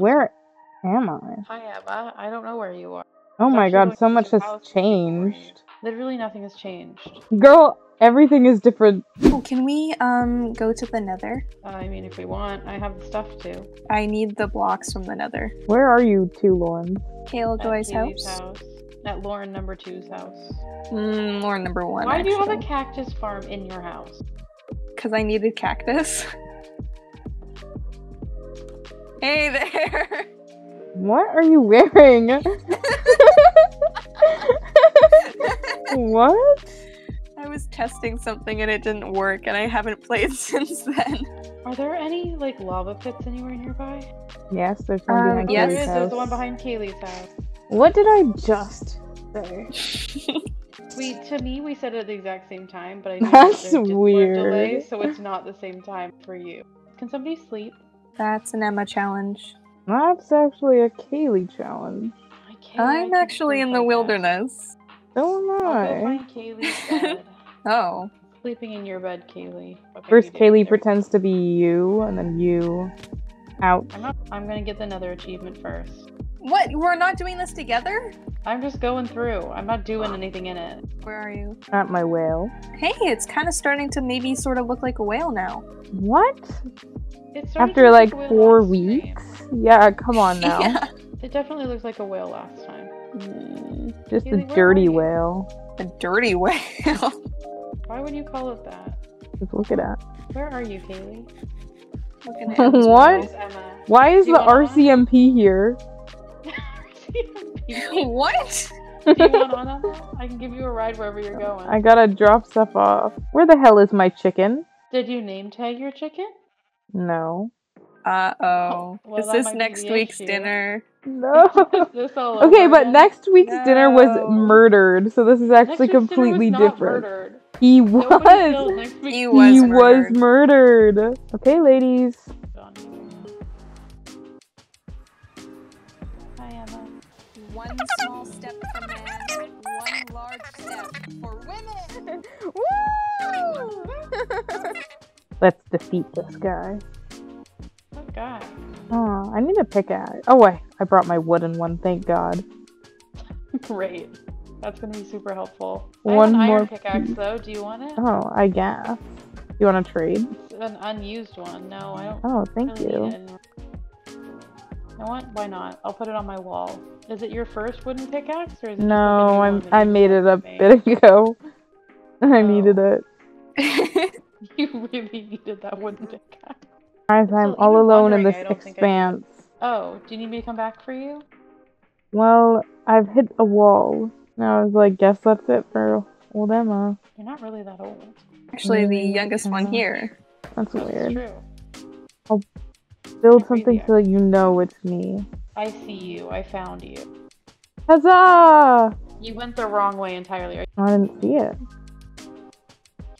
monster. Where am I? Hi, Emma. I don't know where you are. Oh It's my god, so much has house looking for you. changed. Literally nothing has changed. Girl, everything is different. Oh, can we um go to the nether? I mean, if we want, I have the stuff too. I need the blocks from the nether. Where are you two, Lauren? Kale At Joy's Katie's house. At Lauren number two's house. Mm, or number one. Why do you have a cactus farm in your house? Because I needed cactus. hey there! What are you wearing? what? I was testing something and it didn't work, and I haven't played since then. Are there any like lava pits anywhere nearby? Yes, there's one Uh, behind yes. Kaylee's is. house. There's the one behind Kaylee's house. What did I just say? We to me we said it at the exact same time, but I know That's that there delay, weird. so it's not the same time for you. Can somebody sleep? That's an Emma challenge. That's actually a Kaylee challenge. I can't. I I'm actually in the wilderness. So am I'll go find Kaylee's bed. Oh. Sleeping in your bed, Kaylee. Okay, First. Kaylee pretends to be you, and then you out. I'm not. I'm gonna get another achievement first. What? We're not doing this together? I'm just going through. I'm not doing anything in it. Where are you? At my whale. Hey, it's kind of starting to maybe sort of look like a whale now. What? It After like four last stream. weeks? Yeah, come on now. Yeah. It definitely looks like a whale last time. Mm, Just a Kaylee, where are dirty whale. a dirty whale. Why would you call it that? Just look at that. Where are you, Kaylee? Looking at Emma's What? Emma? Why is the wanna- RCMP here? Do what? you want on I can give you a ride wherever you're going. I gotta drop stuff off. Where the hell is my chicken? Did you name tag your chicken? No. Uh oh. Well, Is this next week's issue. dinner? No. This all okay, but again? next week's dinner was murdered, so this is actually week's dinner was completely not different. Murdered. He was. next week's He was he murdered. was murdered. Okay, ladies. Hi, Emma. One Let's defeat this guy. What guy? Oh, I need a pickaxe. Oh, I, I brought my wooden one, thank God. Great. That's gonna be super helpful. One I have an more iron pickaxe piece. though. Do you want it? Oh, I guess. You want to trade? It's an unused one. No, I don't Oh, thank really you. need it anymore. You know what? Why not? I'll put it on my wall. Is it your first wooden pickaxe or is it just like a new No, I'm I made it a bit ago. I Oh. needed it. You really needed that wooden pickaxe. Guys, So I'm all alone in this I I expanse. Oh, do you need me to come back for you? Well, I've hit a wall. Now I was like, guess that's it for old Emma. You're not really that old. Actually, the Mm, youngest one here. That's That's I'll Build something so that you know it's me. I see you. I found you. Huzzah! You went the wrong way entirely. I didn't see it.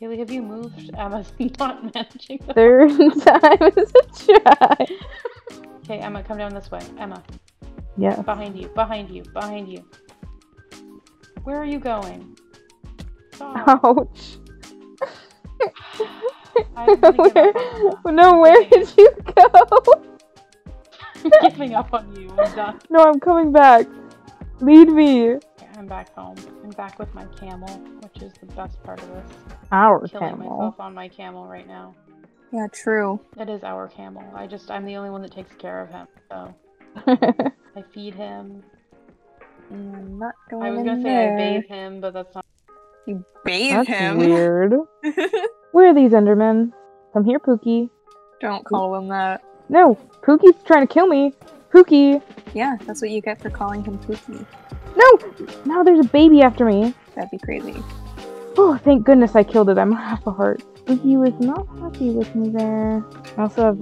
Kaylee, have you moved? Emma's not managing. the- Third time is a try. Okay, Emma, come down this way. Emma, Yeah. behind you, behind you, behind you. Where are you going? Stop. Ouch. I'm gonna give up on Emma. no, where did you go? I'm giving up on you. I'm done. No, I'm coming back. Lead me. Okay, I'm back home. I'm back with my camel, which is the best part of this. Our Killing camel. myself on my camel right now. Yeah, true. It is our camel. I just I'm the only one that takes care of him. So I feed him. I'm not going I was gonna say there. I bathe him, but that's not. You bathe That's him. weird. Where are these Endermen? Come here, Pookie. Don't call him that. No, Pookie's trying to kill me. Pookie. Yeah, that's what you get for calling him Pookie. No! Now there's a baby after me. That'd be crazy. Oh, thank goodness I killed it. I'm half a heart. Pookie was not happy with me there. I also have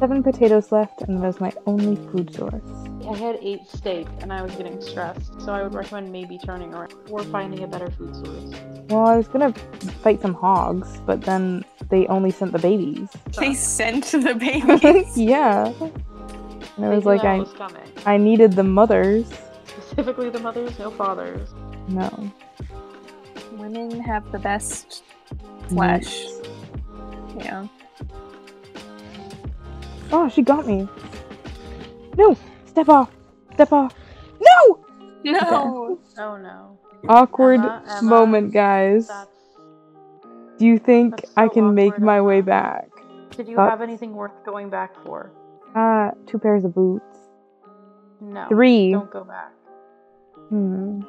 seven potatoes left, and that is my only food source. I had eight steak and I was getting stressed, so I would recommend maybe turning around or finding a better food source. Well, I was gonna fight some hogs, but then they only sent the babies. They sent the babies. yeah. And it was like I, was. I needed the mothers. Specifically the mothers, no fathers. No. Women have the best flesh. Yeah. Oh, she got me. No! Step off! Step off! No! No. Oh no. Awkward Emma, Emma, moment, guys. That's. Do you think that's I so can make awkward, my way back? Did you Thoughts? have anything worth going back for? Uh, two pairs of boots. No. Three. Don't go back. Hmm.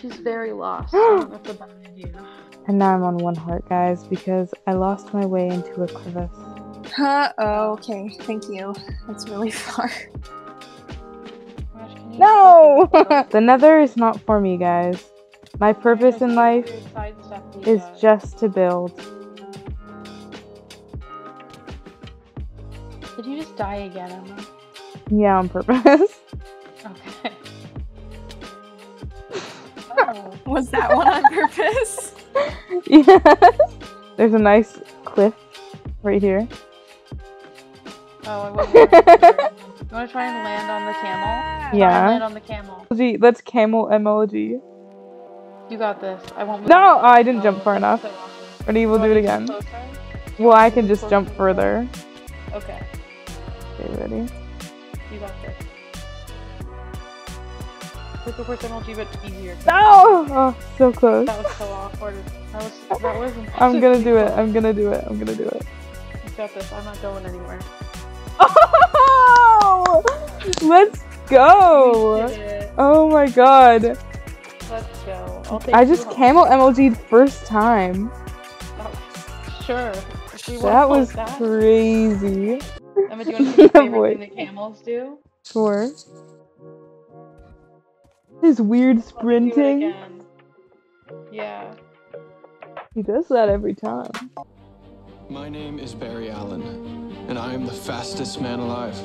She's very lost. That's a bad idea. And now I'm on one heart, guys, because I lost my way into a crevice. Huh? Oh, okay. Thank you. That's really far. No! the nether is not for me, guys. My purpose in life Weird side stuff he is just to build. Die again, Emma? Yeah, on purpose. Okay. oh. Was that one on purpose? yes. There's a nice cliff right here. Oh, I wasn't. You want to try and land on the camel? Yeah. land on the camel. Gee, Let's camel emoji. You got this. I won't. Move. No! Oh, I didn't jump far enough. so awkward. Ready? We'll Do do it again. closer? Well, I can just jump further. Okay, ready? you got this. First emoji, but easier. No! Oh, so close. That was so awkward. That was that was. I'm gonna do it. I'm gonna do it. I'm gonna do it. You got this. I'm not going anywhere. Oh! Let's go! You did it. Oh my god. Let's go. I just camel emoji'd first time. Oh, sure. If we wanna That was that. crazy. Emma, do you want to see the favorite Boy. thing that camels do? Sure. His weird Let's do it sprinting. Yeah. He does that every time. My name is Barry Allen, and I am the fastest man alive.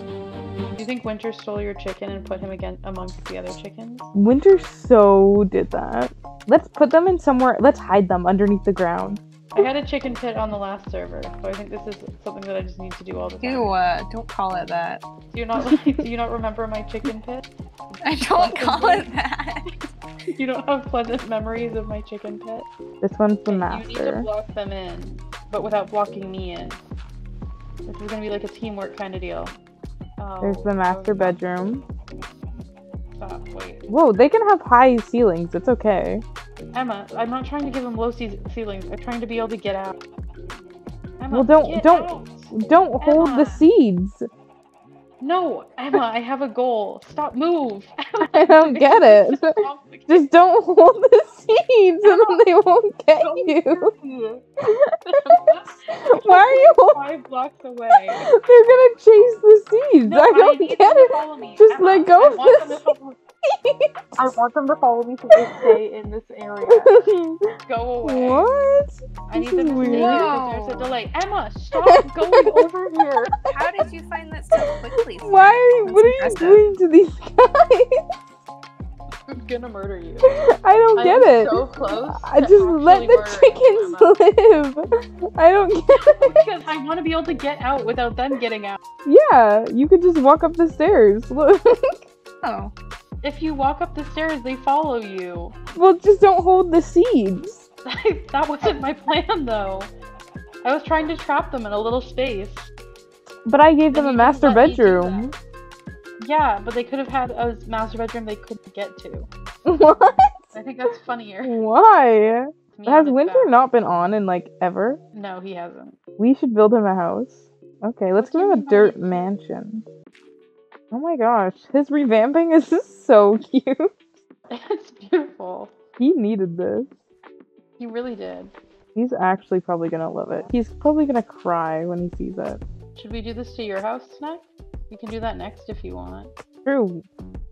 Do you think Winter stole your chicken and put him again amongst the other chickens? Winter so did that. Let's put them in somewhere. Let's hide them underneath the ground. I had a chicken pit on the last server, so I think this is something that I just need to do all the time. Ew, uh, don't call it that. Do you not do you not remember my chicken pit? I don't call it that. You don't have pleasant memories of my chicken pit? This one's the master. You need to master. block them in, but without blocking me in. This is gonna be like a teamwork kind of deal. Oh, There's the master bedroom. Stop, wait. Whoa, they can have high ceilings. It's okay. Emma, I'm not trying to give them low ce- ceilings. I'm trying to be able to get out. Emma, Well, don't- don't- out. Don't hold the seeds. No, Emma, I have a goal. Stop, move. I don't get it. Just don't hold the seeds and then they won't get you. Why are you? Five blocks away. They're gonna chase the seeds. No, I don't need get it. Just Emma, let go of want the them to follow- I want them to follow me so they stay in this area. Go away. what? I need This them is to weird. stay because there's a delay. Emma, stop going over here. How did you find that so quickly? Why are you? That's What are you doing to these guys? I'm gonna murder you. I don't I get am it. So close. I just let the murdering Emma. chickens live. I don't get it. Because I want to be able to get out without them getting out. Yeah, you could just walk up the stairs. Look. Oh. If you walk up the stairs, they follow you. well, just don't hold the seeds. that wasn't my plan, though. I was trying to trap them in a little space. But I gave them And a master didn't let me do bedroom. Yeah, but they could have had a master bedroom they couldn't get to. what? I think that's funnier. Why? Has winter back. not been on in like ever? No, he hasn't. We should build him a house. Okay, let's give him a dirt mansion. Oh my gosh, his revamping is so cute. It's beautiful. He needed this. He really did. He's actually probably gonna love it. He's probably gonna cry when he sees it. Should we do this to your house next? We can do that next if you want. True.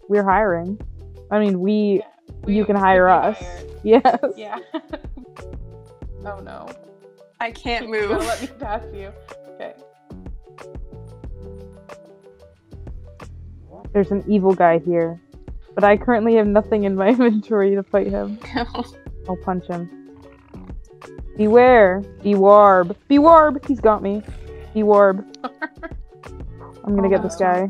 We're hiring. I mean, we. We- you can hire be us. hired. Yes. Yeah. oh no. I can't move. let me pass you. Okay. There's an evil guy here. But I currently have nothing in my inventory to fight him. I'll punch him. Beware! Bewarb! Bewarb! He's got me. Bewarb. I'm gonna Oh, get this guy.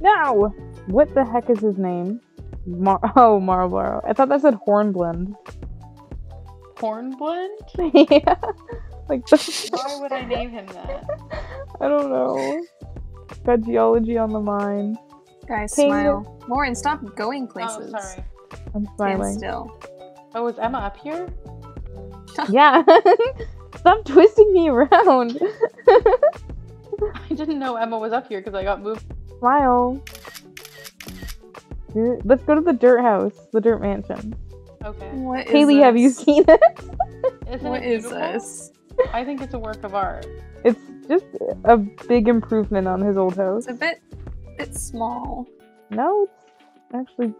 No! What the heck is his name? Mar- oh, Marlboro. I thought that said Hornblende. Hornblende? yeah. Like Why would I name him that? I don't know. Got geology on the mind. Guys, Ping. smile. Lauren, stop going places. Oh, places. sorry. I'm Stand smiling. still. Oh, is Emma up here? Yeah. Stop twisting me around. I didn't know Emma was up here because I got moved. Smile. Let's go to the dirt house, the dirt mansion. Okay. What is Haley, have you seen it? Isn't What it is this? I think it's a work of art. It's just a big improvement on his old house. It's a bit, bit small. No, it's actually.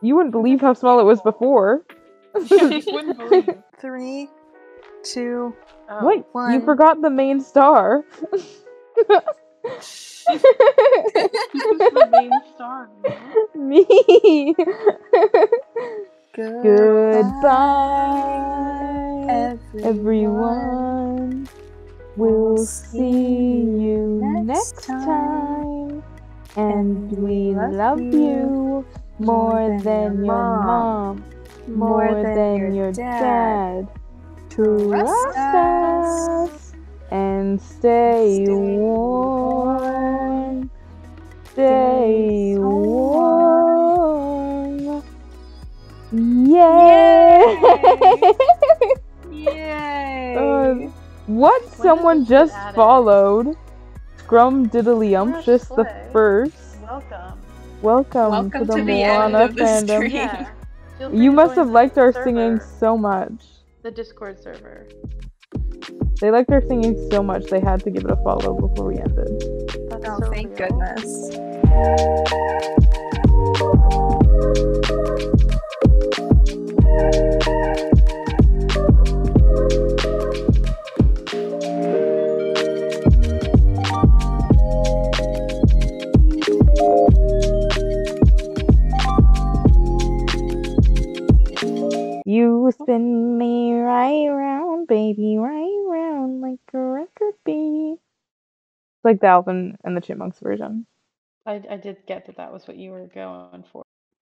You wouldn't believe how small it was before. you wouldn't believe. Three, two. Oh. You forgot the main star. Who's the main star? Me. Goodbye, Goodbye, everyone. We'll see you next time. And we love you more than your mom, more than your dad. Trust us and stay warm. Stay warm. Yay! What does someone just added? followed? Scrum Diddlyumptious the first. Welcome. Welcome, Welcome to the to the end Moana of the fandom. stream. Yeah. You must have liked our server, singing so much. The Discord server. They liked our singing so much they had to give it a follow before we ended. That's Oh, so thank real. goodness. Like the Alvin and the Chipmunks version. I, I did get that that was what you were going for.